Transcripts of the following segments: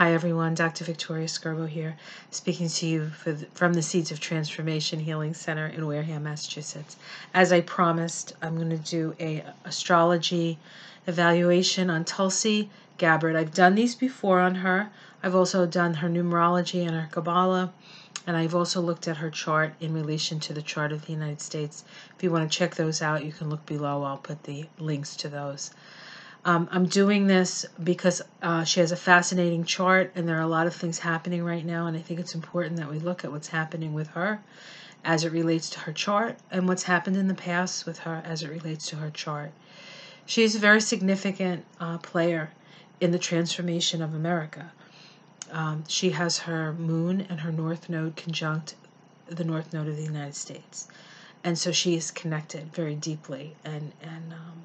Hi everyone, Dr. Victoria Scerbo here, speaking to you the, from the Seeds of Transformation Healing Center in Wareham, Massachusetts. As I promised, I'm going to do a astrology evaluation on Tulsi Gabbard. I've done these before on her. I've also done her numerology and her Kabbalah, and I've also looked at her chart in relation to the chart of the United States. If you want to check those out, you can look below. I'll put the links to those. Um, I'm doing this because uh, she has a fascinating chart, and there are a lot of things happening right now, and I think it's important that we look at what's happening with her as it relates to her chart and what's happened in the past with her as it relates to her chart. She's a very significant uh, player in the transformation of America. Um, she has her moon and her north node conjunct the north node of the United States. And so she is connected very deeply and, and um,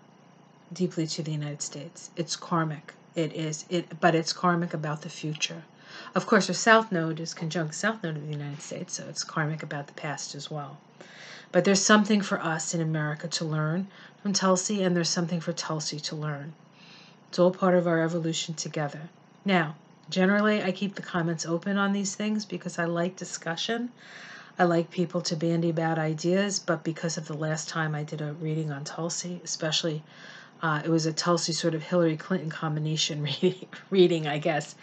deeply to the United States. It's karmic. It is it, but it's karmic about the future. Of course, her south node is conjunct south node of the United States, so it's karmic about the past as well. But there's something for us in America to learn from Tulsi, and there's something for Tulsi to learn. It's all part of our evolution together. Now, generally, I keep the comments open on these things because I like discussion. I like people to bandy about ideas, but because of the last time I did a reading on Tulsi, especially uh, it was a Tulsi sort of Hillary Clinton combination reading, reading I guess,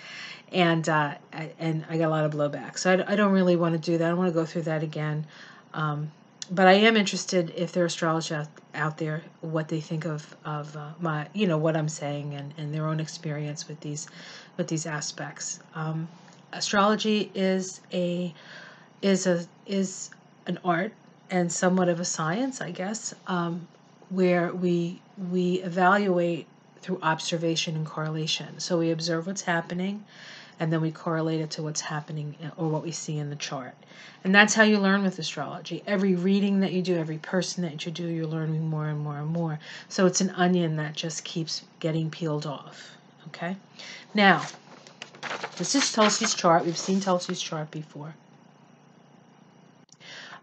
and uh, and I got a lot of blowback. So I, I don't really want to do that. I don't want to go through that again. Um, but I am interested if there are astrologers out, out there what they think of of uh, my you know what I'm saying and, and their own experience with these with these aspects. Um, astrology is a is a is an art and somewhat of a science, I guess. Um, where we we evaluate through observation and correlation. So we observe what's happening and then we correlate it to what's happening or what we see in the chart. And that's how you learn with astrology. Every reading that you do, every person that you do, you're learning more and more and more. So it's an onion that just keeps getting peeled off. Okay? Now, this is Tulsi's chart. We've seen Tulsi's chart before.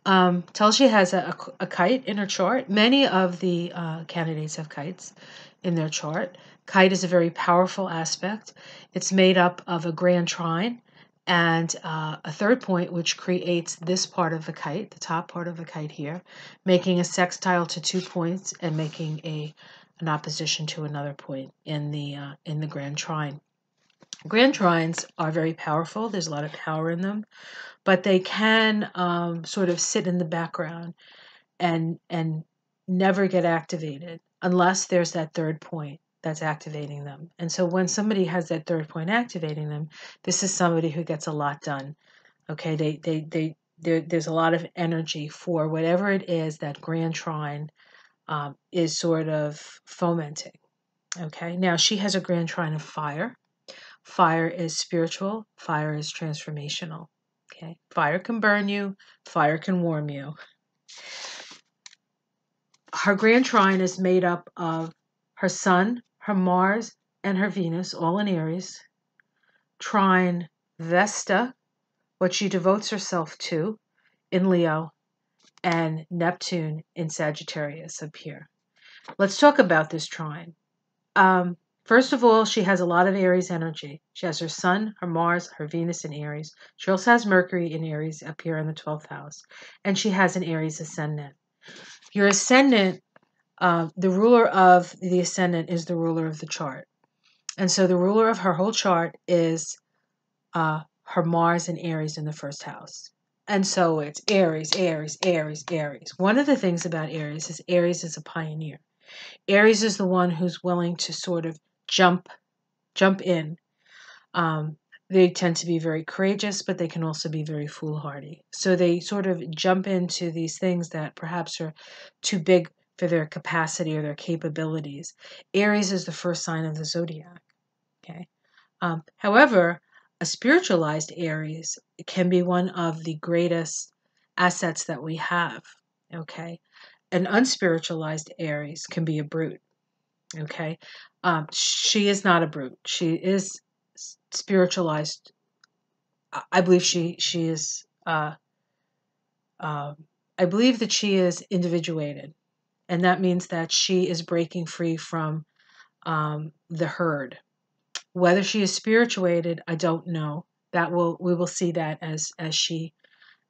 Um, Tulsi has a, a, a, kite in her chart. Many of the uh, candidates have kites in their chart. Kite is a very powerful aspect. It's made up of a grand trine and uh, a third point, which creates this part of the kite, the top part of the kite here, making a sextile to two points and making a an opposition to another point in the uh, in the grand trine. Grand trines are very powerful. There's a lot of power in them but they can um, sort of sit in the background and and never get activated unless there's that third point that's activating them. And so when somebody has that third point activating them, this is somebody who gets a lot done. Okay, they they they there, there's a lot of energy for whatever it is that Grand Trine um, is sort of fomenting. Okay, now she has a Grand Trine of fire. Fire is spiritual. Fire is transformational. Okay, fire can burn you, fire can warm you. Her grand trine is made up of her Sun, her Mars, and her Venus, all in Aries. Trine Vesta, what she devotes herself to, in Leo, and Neptune in Sagittarius up here. Let's talk about this trine. Um, First of all, she has a lot of Aries energy. She has her Sun, her Mars, her Venus in Aries. She also has Mercury in Aries up here in the 12th house. And she has an Aries ascendant. Your ascendant, uh, the ruler of the ascendant is the ruler of the chart. And so the ruler of her whole chart is uh, her Mars and Aries in the first house. And so it's Aries, Aries, Aries, Aries. One of the things about Aries is Aries is a pioneer. Aries is the one who's willing to sort of jump jump in. Um, they tend to be very courageous, but they can also be very foolhardy. So they sort of jump into these things that perhaps are too big for their capacity or their capabilities. Aries is the first sign of the zodiac. Okay. Um, however, a spiritualized Aries can be one of the greatest assets that we have. Okay. An unspiritualized Aries can be a brute. Okay. Um, she is not a brute. She is spiritualized. I believe she she is. Uh, uh, I believe that she is individuated, and that means that she is breaking free from um, the herd. Whether she is spirituated, I don't know. That will we will see that as as she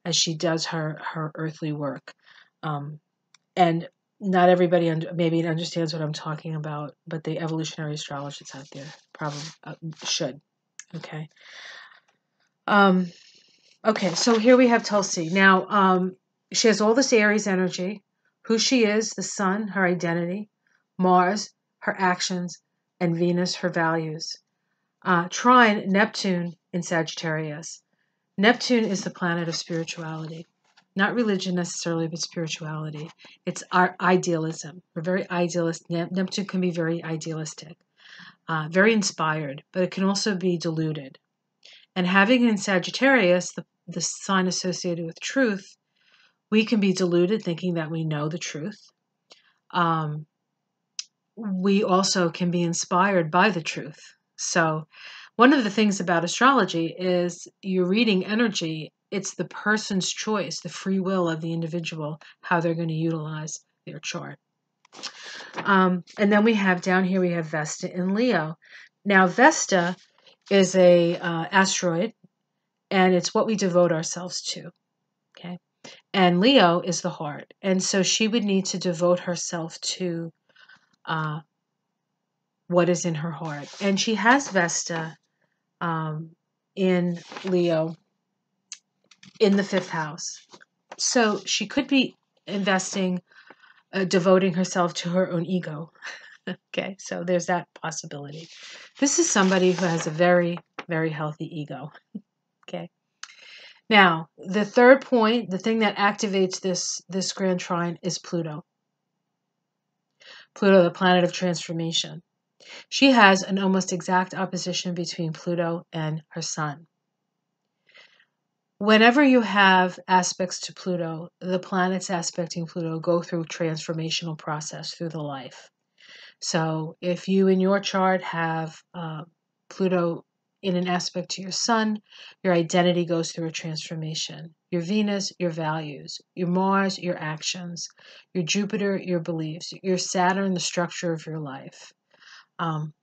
as she does her her earthly work. Um, and not everybody under, maybe understands what I'm talking about, but the evolutionary astrologists out there probably uh, should. Okay. Um, okay, so here we have Tulsi. Now, um, she has all this Aries energy, who she is, the sun, her identity, Mars, her actions, and Venus, her values. Uh, trine Neptune in Sagittarius. Neptune is the planet of spirituality, not religion necessarily, but spirituality. It's our idealism. We're very idealist. Neptune can be very idealistic, uh, very inspired, but it can also be deluded. And having in Sagittarius, the, the sign associated with truth, we can be deluded thinking that we know the truth. Um, we also can be inspired by the truth. So, one of the things about astrology is you're reading energy, it's the person's choice, the free will of the individual, how they're going to utilize their chart. Um, and then we have down here, we have Vesta in Leo. Now, Vesta is a uh, asteroid, and it's what we devote ourselves to. Okay, and Leo is the heart, and so she would need to devote herself to uh, what is in her heart, and she has Vesta um, in Leo in the fifth house, so she could be investing, uh, devoting herself to her own ego. okay, so there's that possibility. This is somebody who has a very, very healthy ego. okay. Now, the third point, the thing that activates this this grand trine is Pluto. Pluto, the planet of transformation. She has an almost exact opposition between Pluto and her sun. Whenever you have aspects to Pluto, the planets aspecting Pluto go through transformational process through the life. So if you in your chart have uh, Pluto in an aspect to your sun, your identity goes through a transformation. Your Venus, your values. Your Mars, your actions. Your Jupiter, your beliefs. Your Saturn, the structure of your life. Um,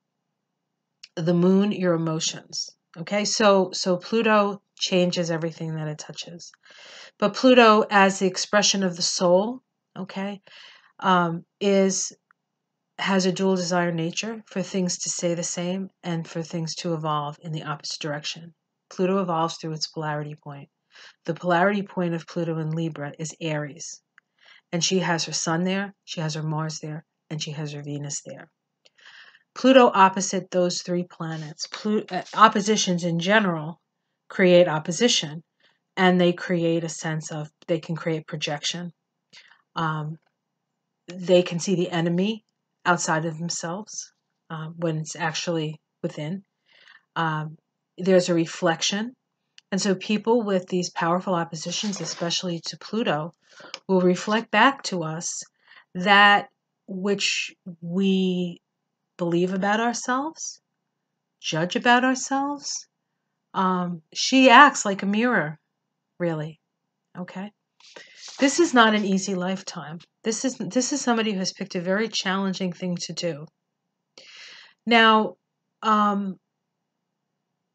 the moon, your emotions. Okay, so so Pluto changes everything that it touches. But Pluto, as the expression of the soul, okay, um, is has a dual desire nature for things to stay the same and for things to evolve in the opposite direction. Pluto evolves through its polarity point. The polarity point of Pluto in Libra is Aries. And she has her Sun there, she has her Mars there, and she has her Venus there. Pluto opposite those three planets. Plut- uh, oppositions in general create opposition, and they create a sense of, they can create projection. Um, they can see the enemy outside of themselves um, when it's actually within. Um, there's a reflection. And so people with these powerful oppositions, especially to Pluto, will reflect back to us that which we believe about ourselves, judge about ourselves. Um, she acts like a mirror, really. Okay? This is not an easy lifetime. This is this is somebody who has picked a very challenging thing to do. Now, um,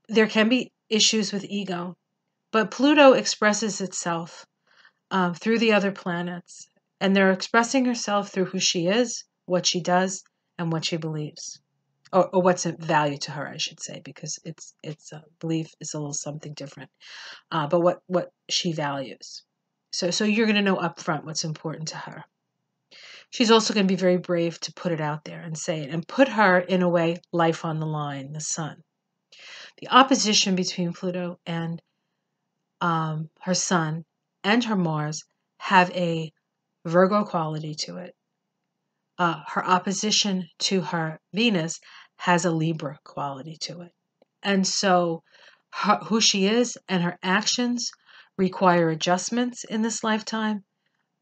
there can be issues with ego, but Pluto expresses itself um, through the other planets, and they're expressing herself through who she is, what she does, and what she believes, or, or what's of value to her, I should say, because it's it's a belief is a little something different, uh, but what what she values. So, so you're going to know upfront what's important to her. She's also going to be very brave to put it out there and say it and put her, in a way, life on the line, the sun. The opposition between Pluto and um, her sun and her Mars have a Virgo quality to it. Uh, her opposition to her Venus has a Libra quality to it. And so, her, who she is and her actions require adjustments in this lifetime,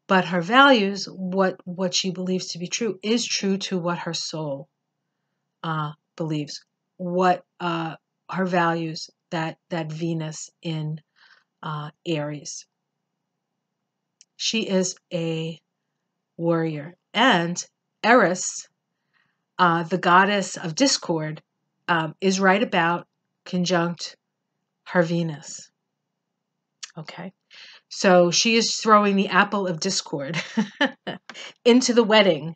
but her values, what what she believes to be true, is true to what her soul uh, believes. What uh, her values that that Venus in uh, Aries. She is a warrior, and Eris, uh, the goddess of discord, um, is right about conjunct her Venus. Okay. So she is throwing the apple of discord into the wedding.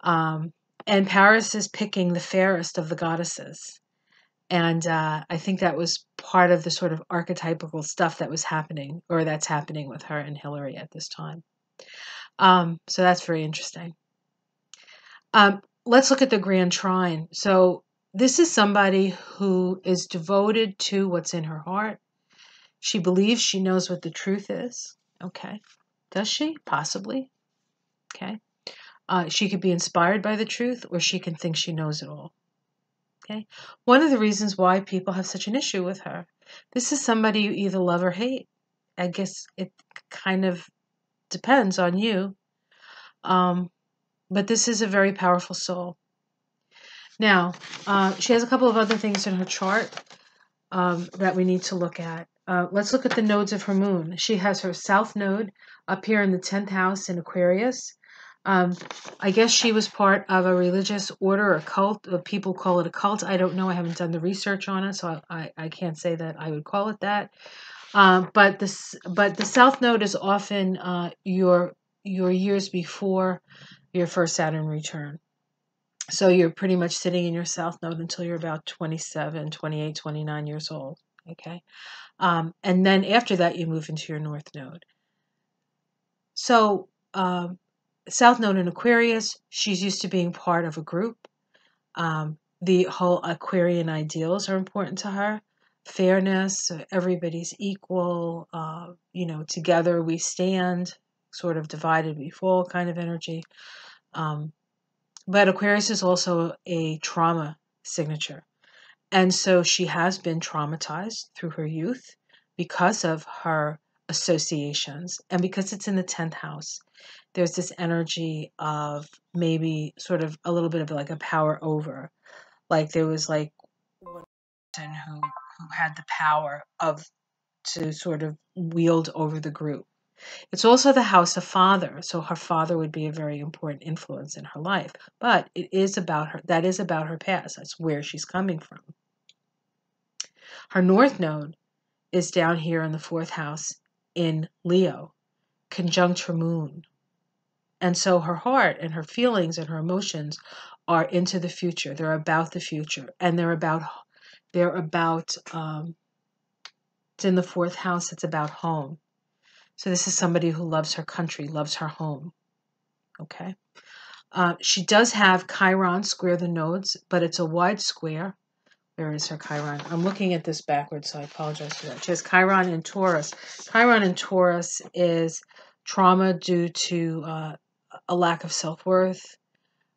Um, and Paris is picking the fairest of the goddesses. And uh, I think that was part of the sort of archetypical stuff that was happening, or that's happening with her and Hillary at this time. Um, so that's very interesting. Um, let's look at the Grand Trine. So this is somebody who is devoted to what's in her heart. She believes she knows what the truth is. Okay. Does she? Possibly. Okay. Uh, she could be inspired by the truth, or she can think she knows it all. Okay. One of the reasons why people have such an issue with her. This is somebody you either love or hate. I guess it kind of depends on you. Um, but this is a very powerful soul. Now, uh, she has a couple of other things in her chart um, that we need to look at. Uh, let's look at the nodes of her moon. She has her south node up here in the 10th house in Aquarius. Um, I guess she was part of a religious order or cult. Or people call it a cult. I don't know. I haven't done the research on it, so I, I, I can't say that I would call it that. Um, but this, but the south node is often uh, your your years before your first Saturn return. So you're pretty much sitting in your south node until you're about 27, 28, 29 years old. Okay. Um, and then after that, you move into your north node. So um, South Node in Aquarius, she's used to being part of a group. Um, the whole Aquarian ideals are important to her. Fairness, everybody's equal, uh, you know, together we stand, sort of divided we fall kind of energy. Um, but Aquarius is also a trauma signature. And so she has been traumatized through her youth because of her associations and because it's in the 10th house there's this energy of maybe sort of a little bit of like a power over. Like there was like one person who who had the power of to sort of wield over the group. It's also the house of father, so her father would be a very important influence in her life. But it is about her that is about her past. That's where she's coming from. Her north node is down here in the fourth house in Leo, conjunct her moon. And so her heart and her feelings and her emotions are into the future. They're about the future, and they're about they're about um, it's in the fourth house. It's about home. So this is somebody who loves her country, loves her home. Okay. Uh, she does have Chiron square the nodes, but it's a wide square. Where is her Chiron? I'm looking at this backwards, so I apologize for that. She has Chiron in Taurus. Chiron in Taurus is trauma due to uh, a lack of self worth.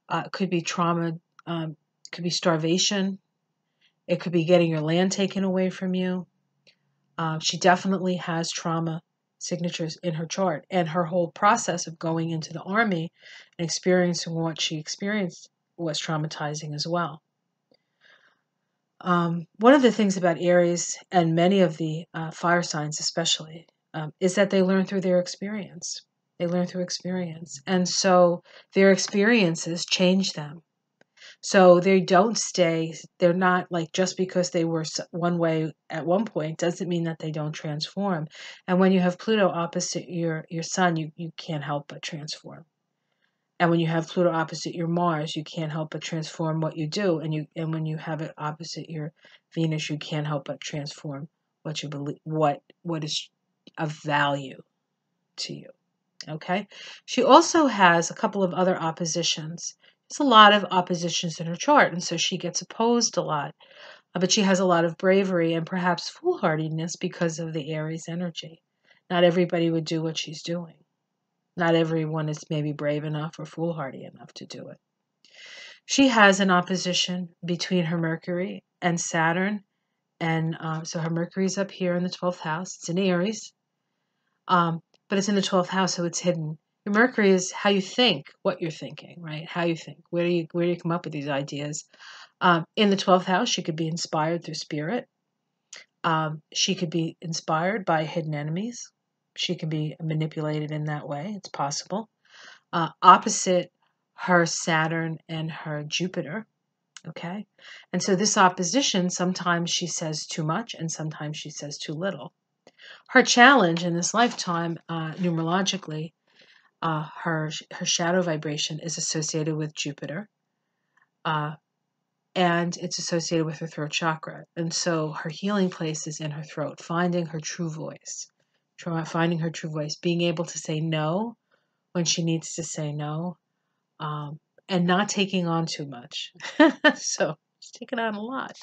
Uh, it could be trauma. Um, could be starvation. It could be getting your land taken away from you. Uh, she definitely has trauma signatures in her chart, and her whole process of going into the army and experiencing what she experienced was traumatizing as well. Um, one of the things about Aries and many of the uh, fire signs, especially, um, is that they learn through their experience. They learn through experience. And so their experiences change them. So they don't stay, they're not like just because they were one way at one point doesn't mean that they don't transform. And when you have Pluto opposite your, your sun, you, you can't help but transform. And when you have Pluto opposite your Mars, you can't help but transform what you do. And you and when you have it opposite your Venus, you can't help but transform what you believe what what is of value to you. Okay. She also has a couple of other oppositions. There's a lot of oppositions in her chart, and so she gets opposed a lot. Uh, but she has a lot of bravery and perhaps foolhardiness because of the Aries energy. Not everybody would do what she's doing. Not everyone is maybe brave enough or foolhardy enough to do it. She has an opposition between her Mercury and Saturn. And uh, so her Mercury is up here in the 12th house. It's in Aries. Um, but it's in the 12th house, so it's hidden. Your Mercury is how you think, what you're thinking, right? How you think. Where do you where do you come up with these ideas? Um, in the 12th house, she could be inspired through spirit. Um, she could be inspired by hidden enemies. She can be manipulated in that way. It's possible. Uh, opposite her Saturn and her Jupiter Okay? And so this opposition, sometimes she says too much and sometimes she says too little. Her challenge in this lifetime, uh, numerologically, uh, her her shadow vibration is associated with Jupiter, uh, and it's associated with her throat chakra. And so her healing place is in her throat, finding her true voice, finding her true voice, being able to say no when she needs to say no, um, and not taking on too much. so she's taking on a lot.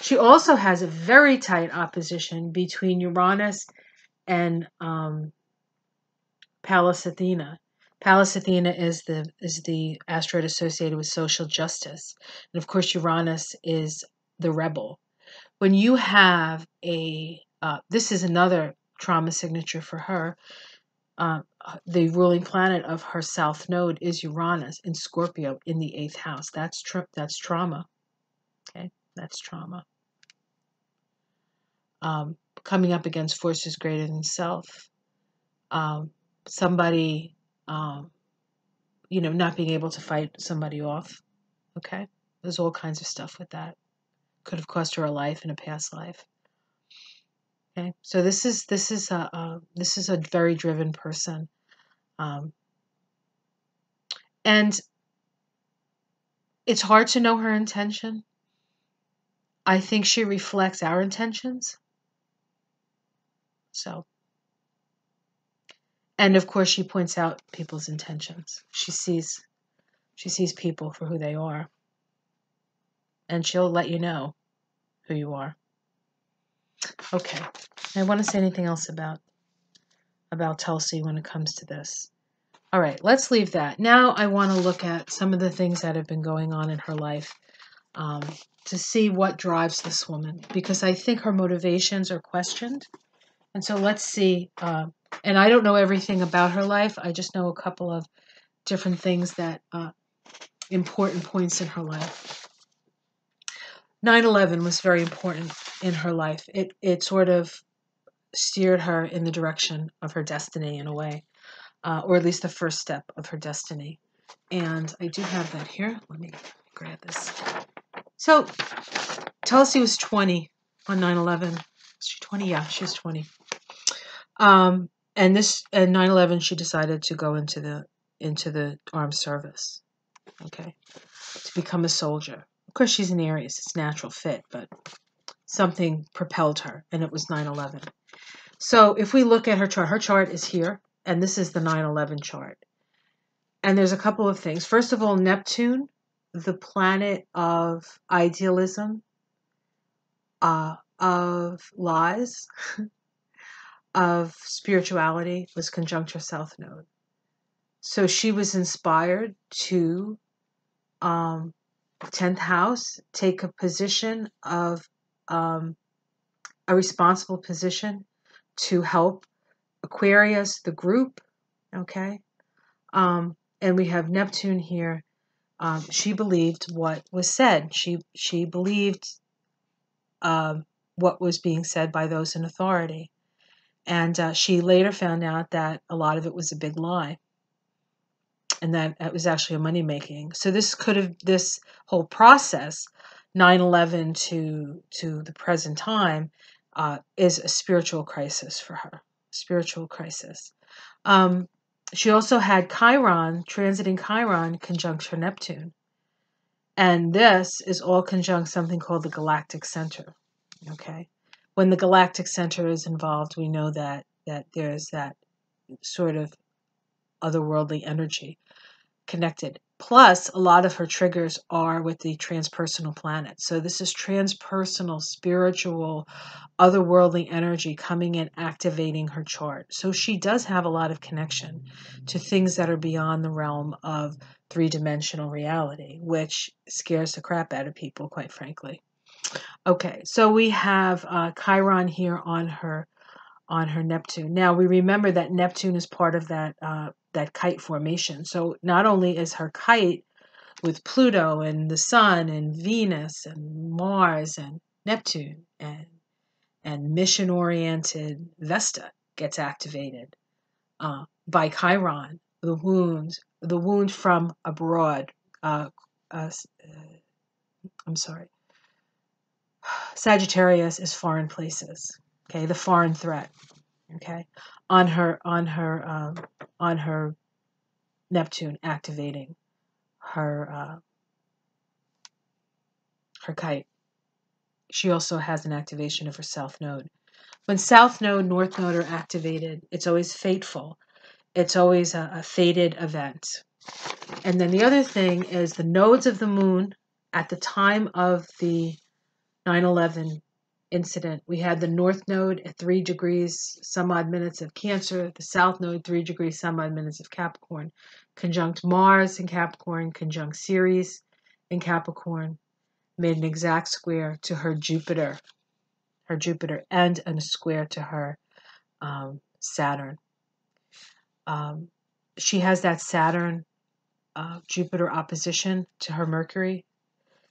She also has a very tight opposition between Uranus and um, Pallas Athena. Pallas Athena is the is the asteroid associated with social justice, and of course Uranus is the rebel. When you have a uh, this is another trauma signature for her. Uh, the ruling planet of her south node is Uranus in Scorpio in the eighth house. That's that's trauma. Okay, that's trauma. Um, coming up against forces greater than self. Um, somebody, um, you know, not being able to fight somebody off. Okay, there's all kinds of stuff with that. Could have cost her a life in a past life. Okay, so this is this is a, a this is a very driven person, um, and it's hard to know her intention. I think she reflects our intentions. So, and of course, she points out people's intentions. She sees, she sees people for who they are, and she'll let you know who you are. Okay. I want to say anything else about about Tulsi when it comes to this. All right, let's leave that. Now I want to look at some of the things that have been going on in her life um, to see what drives this woman because I think her motivations are questioned. And so let's see. Uh, and I don't know everything about her life. I just know a couple of different things that uh, important points in her life. 9/11 was very important in her life. It it sort of steered her in the direction of her destiny in a way, uh, or at least the first step of her destiny. And I do have that here. Let me grab this. So Tulsi was 20 on 9/11. Was she 20? Yeah, she was 20. Um, and this at 9/11, she decided to go into the into the armed service. Okay, to become a soldier. Of course, she's an Aries; it's natural fit, but something propelled her, and it was 9/11. So if we look at her chart, her chart is here, and this is the 9/11 chart. And there's a couple of things. First of all, Neptune, the planet of idealism, uh, of lies, of spirituality, was conjunct her south node. So she was inspired to um, 10th house take a position of um, a responsible position to help Aquarius, the group. Okay. Um, and we have Neptune here. Um, she believed what was said. She she believed uh, what was being said by those in authority, and uh, she later found out that a lot of it was a big lie, and that it was actually a money making. So this could have this whole process, 9/11 to to the present time, uh, is a spiritual crisis for her. Spiritual crisis. Um, she also had Chiron, transiting Chiron, conjunct her Neptune. And this is all conjunct something called the galactic center. Okay. When the galactic center is involved, we know that that there's that sort of otherworldly energy connected. Plus, a lot of her triggers are with the transpersonal planet. So, this is transpersonal, spiritual, otherworldly energy coming in, activating her chart. So, she does have a lot of connection to things that are beyond the realm of three dimensional reality, which scares the crap out of people, quite frankly. Okay, so we have uh, Chiron here on her on her Neptune. Now we remember that Neptune is part of that uh, that kite formation. So not only is her kite with Pluto and the Sun and Venus and Mars and Neptune and and mission oriented Vesta gets activated uh, by Chiron. The wound, the wound from abroad, uh, uh, I'm sorry. Sagittarius is foreign places. Okay, the foreign threat. Okay, on her on her um, on her Neptune activating her uh, her kite. She also has an activation of her south node. When south node, north node are activated, it's always fateful. It's always a, a fated event. And then the other thing is the nodes of the moon at the time of the 9 11 incident. We had the north node at 3 degrees some odd minutes of Cancer, the south node 3 degrees some odd minutes of Capricorn, conjunct Mars in Capricorn, conjunct Ceres in Capricorn, made an exact square to her Jupiter, her Jupiter, and a square to her um, Saturn. Um, she has that Saturn uh, Jupiter opposition to her Mercury.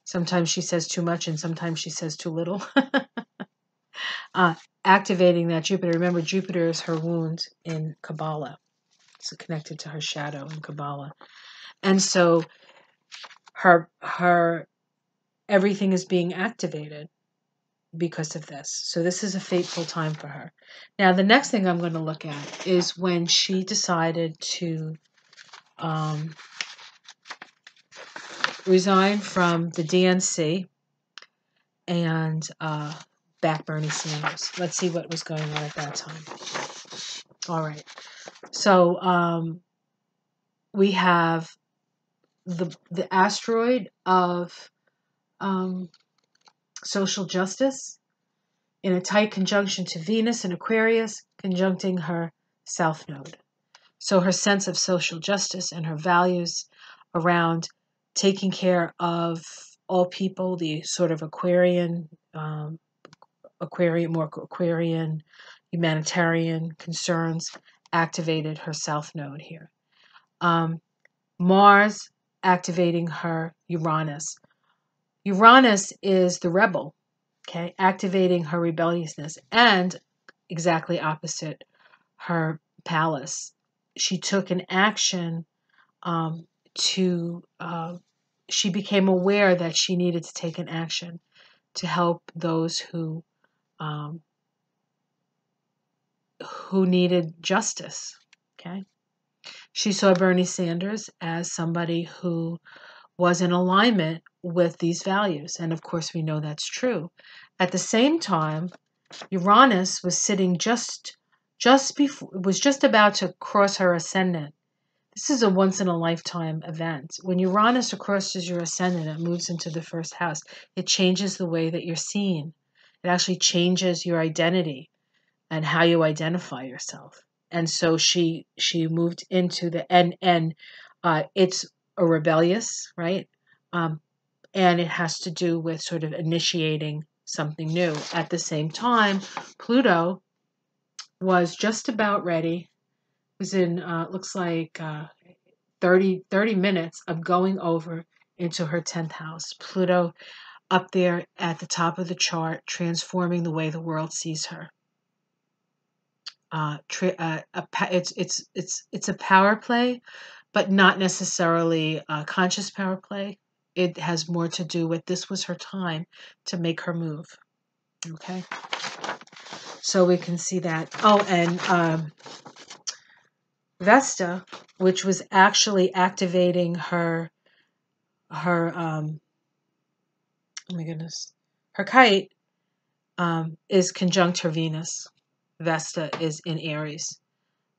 Sometimes she says too much and sometimes she says too little. uh, activating that Jupiter. Remember, Jupiter is her wound in Kabbalah. It's connected to her shadow in Kabbalah. And so her her everything is being activated because of this. So this is a fateful time for her. Now the next thing I'm going to look at is when she decided to um, resign from the DNC and uh, back Bernie Sanders. Let's see what was going on at that time. All right. So um, we have the the asteroid of um, social justice in a tight conjunction to Venus and Aquarius, conjuncting her south node. So her sense of social justice and her values around taking care of all people, the sort of Aquarian, um, Aquarian, more Aquarian, humanitarian concerns activated her south node here. Um, Mars activating her Uranus. Uranus is the rebel, okay, activating her rebelliousness, and exactly opposite her Pallas. She took an action um, to, uh, she became aware that she needed to take an action to help those who um, who needed justice. Okay, she saw Bernie Sanders as somebody who was in alignment with these values. And of course, we know that's true. At the same time, Uranus was sitting just just before was just about to cross her ascendant. This is a once in a lifetime event. When Uranus crosses your ascendant, it moves into the first house. It changes the way that you're seen. It actually changes your identity and how you identify yourself. And so she she moved into the and and uh, it's a rebellious, right? Um, and it has to do with sort of initiating something new. At the same time, Pluto was just about ready. Was in uh, looks like uh, 30, 30 minutes of going over into her 10th house. Pluto up there at the top of the chart, transforming the way the world sees her. Uh, uh, a, it's it's it's it's a power play, but not necessarily a conscious power play. It has more to do with this was her time to make her move. Okay. So we can see that. Oh, and um, Vesta, which was actually activating her, her, um, oh my goodness, her kite, um, is conjunct her Venus. Vesta is in Aries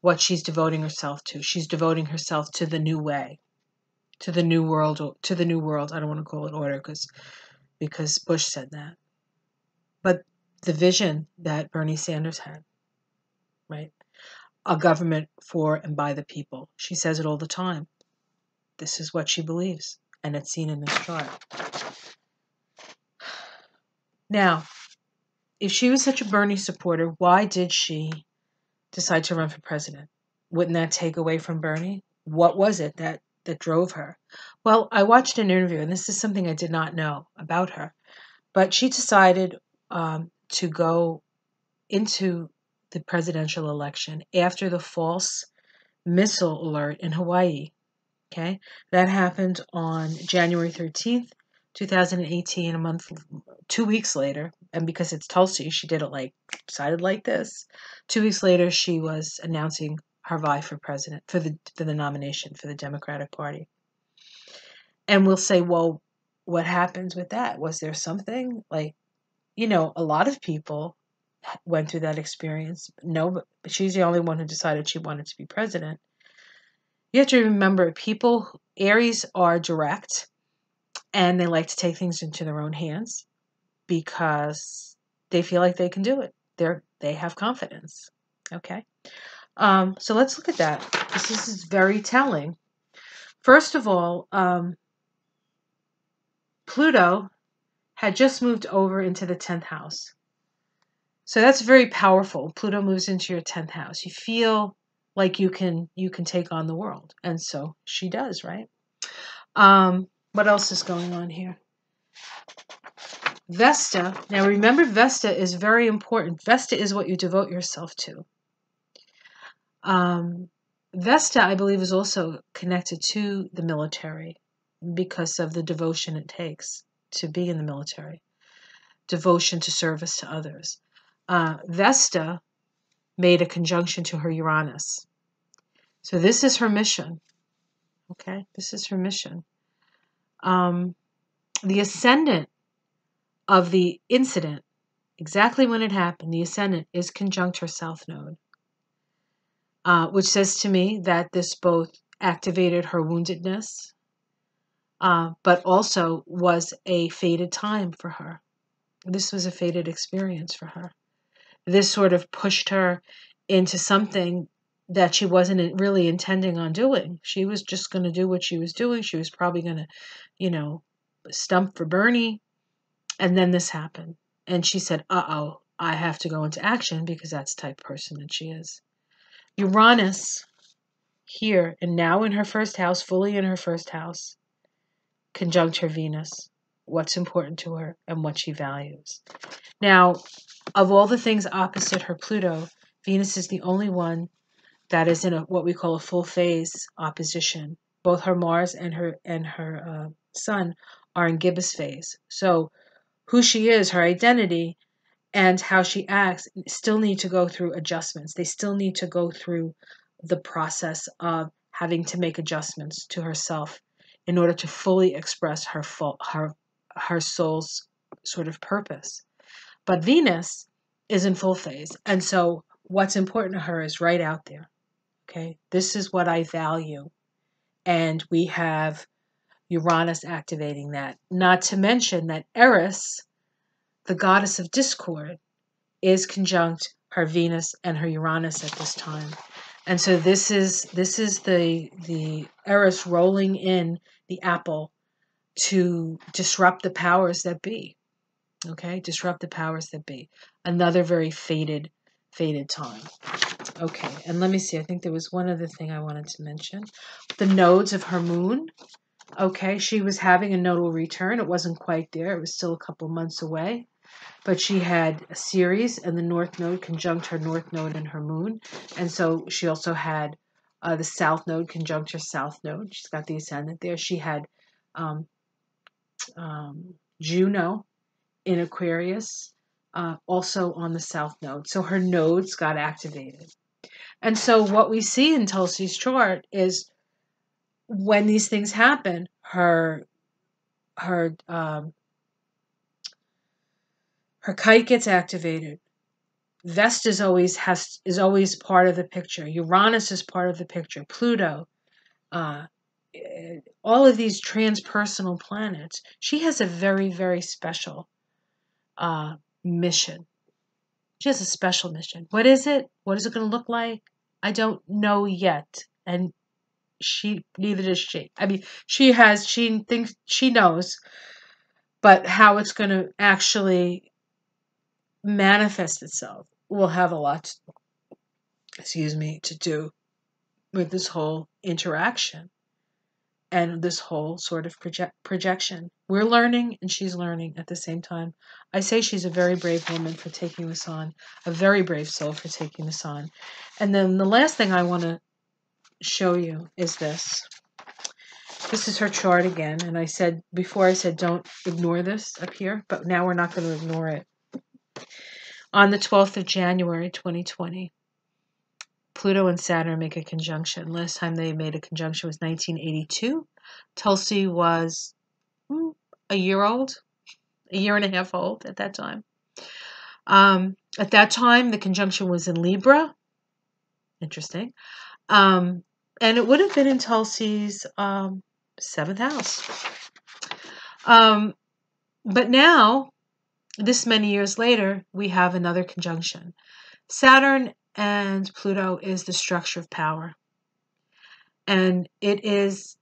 what she's devoting herself to. She's devoting herself to the new way, to the new world, to the new world. I don't want to call it order because because Bush said that, but the vision that Bernie Sanders had, right? A government for and by the people. She says it all the time. This is what she believes, and it's seen in this chart. Now, if she was such a Bernie supporter, why did she decide to run for president? Wouldn't that take away from Bernie? What was it that, that drove her? Well, I watched an interview, and this is something I did not know about her, but she decided um, to go into the presidential election after the false missile alert in Hawaii. Okay, that happened on January 13th, 2018, a month, two weeks later, and because it's Tulsi, she did it like, decided like this. Two weeks later, she was announcing her vie for president, for the, for the nomination for the Democratic Party. And we'll say, well, what happens with that? Was there something like, you know, a lot of people went through that experience. No, but she's the only one who decided she wanted to be president. You have to remember, people, Aries are direct and they like to take things into their own hands because they feel like they can do it. They're they have confidence. Okay, um, so let's look at that. This is very telling. First of all, um, Pluto had just moved over into the tenth house, so that's very powerful. Pluto moves into your tenth house. You feel like you can you can take on the world, and so she does, right? Um, what else is going on here? Vesta. Now remember, Vesta is very important. Vesta is what you devote yourself to. Um, Vesta, I believe, is also connected to the military because of the devotion it takes to be in the military, devotion to service to others. Uh, Vesta made a conjunction to her Uranus. So this is her mission. Okay, this is her mission um, the ascendant of the incident, exactly when it happened, the ascendant is conjunct her south node, uh, which says to me that this both activated her woundedness, uh, but also was a fated time for her. This was a fated experience for her. This sort of pushed her into something that she wasn't really intending on doing. She was just going to do what she was doing. She was probably going to, you know, stump for Bernie. And then this happened. And she said, uh oh, I have to go into action because that's the type of person that she is. Uranus, here and now in her first house, fully in her first house, conjunct her Venus, what's important to her and what she values. Now, of all the things opposite her Pluto, Venus is the only one that is in a, what we call a full phase opposition. Both her Mars and her and her uh, Sun are in gibbous phase. So, who she is, her identity, and how she acts still need to go through adjustments. They still need to go through the process of having to make adjustments to herself in order to fully express her full, her her soul's sort of purpose. But Venus is in full phase, and so what's important to her is right out there. Okay, this is what I value. And we have Uranus activating that. Not to mention that Eris, the goddess of discord, is conjunct her Venus and her Uranus at this time. And so this is this is the the Eris rolling in the apple to disrupt the powers that be. Okay, disrupt the powers that be. Another very faded, faded time. Okay, and let me see. I think there was one other thing I wanted to mention. The nodes of her moon. Okay, she was having a nodal return. It wasn't quite there. It was still a couple months away. But she had a Ceres, and the north node conjunct her north node and her moon. And so she also had uh, the south node conjunct her south node. She's got the ascendant there. She had um, um, Juno in Aquarius uh, also on the south node. So her nodes got activated. And so what we see in Tulsi's chart is when these things happen, her her um, her kite gets activated. Vesta's always has is always part of the picture. Uranus is part of the picture. Pluto, uh, all of these transpersonal planets. She has a very very special uh, mission. She has a special mission. What is it? What is it going to look like? I don't know yet. And she, neither does she. I mean, she has, she thinks she knows, but how it's going to actually manifest itself will have a lot, excuse me, to do with this whole interaction and this whole sort of project, projection. We're learning and she's learning at the same time. I say she's a very brave woman for taking this on, a very brave soul for taking this on. And then the last thing I want to show you is this. this is her chart again. And I said, before I said, don't ignore this up here, but now we're not going to ignore it. On the 12th of January, 2020, Pluto and Saturn make a conjunction. Last time they made a conjunction was 1982. Tulsi was hmm, a year old, a year and a half old at that time. Um, at that time, the conjunction was in Libra. Interesting. Um, and it would have been in Tulsi's um, seventh house. Um, but now, this many years later, we have another conjunction. Saturn and Pluto is the structure of power. And it is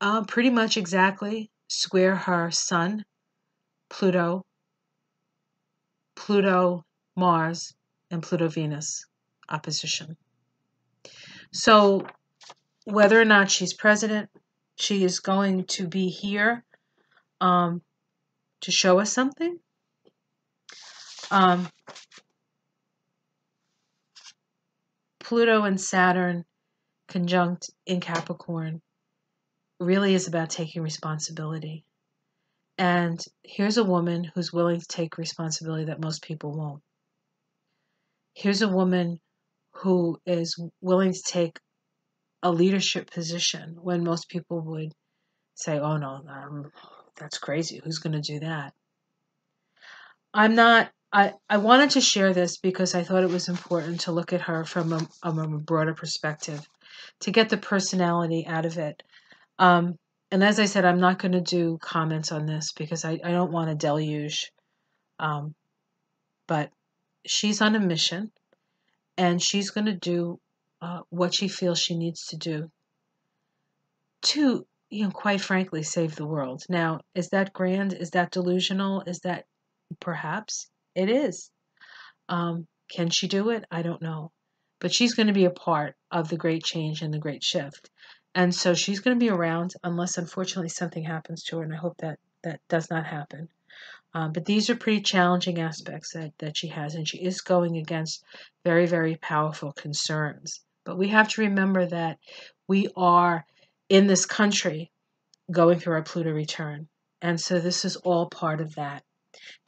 uh, pretty much exactly square her Sun, Pluto, Pluto, Mars, and Pluto, Venus opposition. So, whether or not she's president, she is going to be here um, to show us something. Um, Pluto and Saturn conjunct in Capricorn really is about taking responsibility. And here's a woman who's willing to take responsibility that most people won't. Here's a woman who is willing to take a leadership position when most people would say, oh no, um, that's crazy. Who's going to do that? I'm not I, I wanted to share this because I thought it was important to look at her from a, a broader perspective, to get the personality out of it. Um, and as I said, I'm not going to do comments on this because I, I don't want a deluge. Um, but she's on a mission and she's going to do uh, what she feels she needs to do to, you know, quite frankly, save the world. Now, is that grand? Is that delusional? Is that perhaps? It is. Um, can she do it? I don't know. But she's going to be a part of the great change and the great shift. And so she's going to be around unless, unfortunately, something happens to her. And I hope that that does not happen. Um, but these are pretty challenging aspects that, that she has. And she is going against very, very powerful concerns. But we have to remember that we are in this country going through our Pluto return. And so this is all part of that.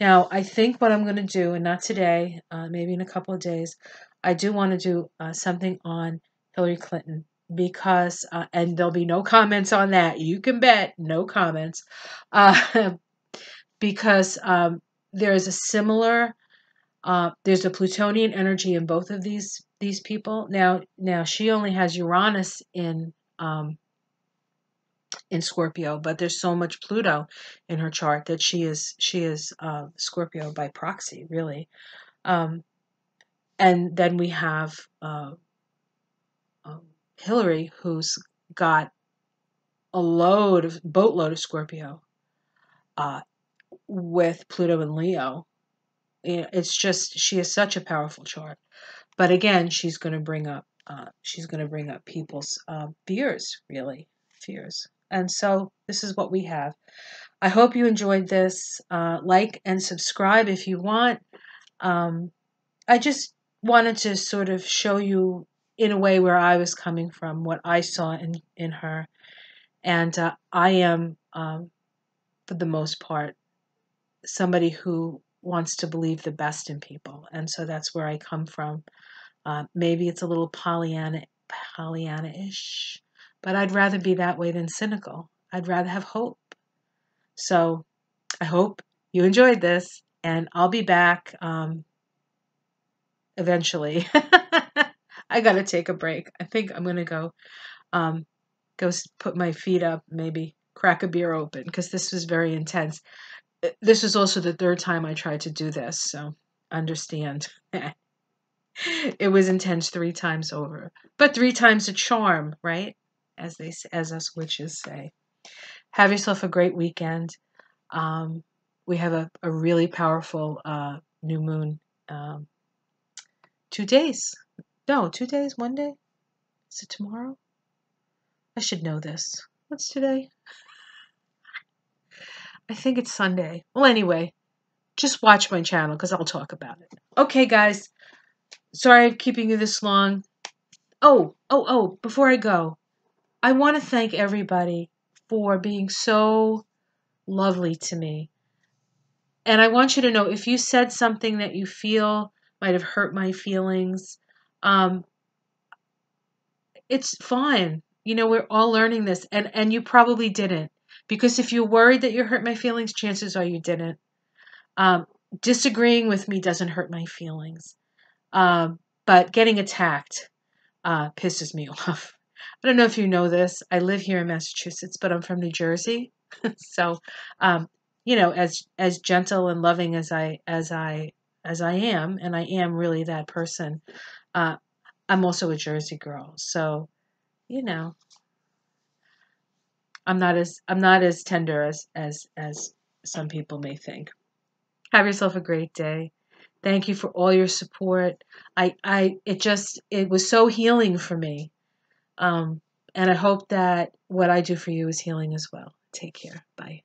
Now, I think what I'm going to do, and not today, uh, maybe in a couple of days, I do want to do uh, something on Hillary Clinton because, uh, and there'll be no comments on that. You can bet, no comments, uh, because um, there is a similar, uh, there's a plutonian energy in both of these these people. Now, now she only has Uranus in um, in Scorpio, but there's so much Pluto in her chart that she is she is uh, Scorpio by proxy, really. Um, and then we have uh, um, Hillary, who's got a load of boatload of Scorpio uh, with Pluto and Leo. It's just she is such a powerful chart, but again, she's going to bring up uh, she's going to bring up people's uh, fears, really fears. And so this is what we have. I hope you enjoyed this. Uh, like and subscribe if you want. Um, I just wanted to sort of show you in a way where I was coming from, what I saw in, in her. And uh, I am, um, for the most part, somebody who wants to believe the best in people. And so that's where I come from. Uh, maybe it's a little Pollyanna, Pollyanna-ish, but I'd rather be that way than cynical. I'd rather have hope. So I hope you enjoyed this, and I'll be back um, eventually. I gotta take a break. I think I'm gonna go um, go put my feet up, maybe crack a beer open because this was very intense. Uh, this was also the third time I tried to do this, so understand. it was intense three times over, but three times a charm, right? As they as us witches say. Have yourself a great weekend. Um, we have a, a really powerful uh, new moon. Um, two days. No, two days, one day? Is it tomorrow? I should know this. What's today? I think it's Sunday. Well, anyway, just watch my channel because I'll talk about it. Okay, guys. Sorry I'm keeping you this long. Oh, oh, oh, before I go, I want to thank everybody for being so lovely to me. And I want you to know if you said something that you feel might have hurt my feelings, um, it's fine. You know, we're all learning this, and and you probably didn't because if you're worried that you hurt my feelings, chances are you didn't. Um, disagreeing with me doesn't hurt my feelings, um, but getting attacked uh, pisses me off. I don't know if you know this. I live here in Massachusetts, but I'm from New Jersey, so um, you know, as as gentle and loving as I as I as I am, and I am really that person. Uh, I'm also a Jersey girl, so you know, I'm not as I'm not as tender as as as some people may think. Have yourself a great day. Thank you for all your support. I I it just it was so healing for me. Um, and I hope that what I do for you is healing as well. Take care. Bye.